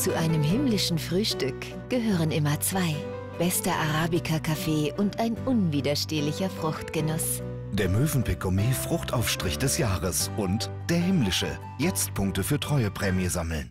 Zu einem himmlischen Frühstück gehören immer zwei. Bester Arabica-Kaffee und ein unwiderstehlicher Fruchtgenuss. Der Möwenpick-Gourmet Fruchtaufstrich des Jahres und der himmlische. Jetzt Punkte für Treueprämie sammeln.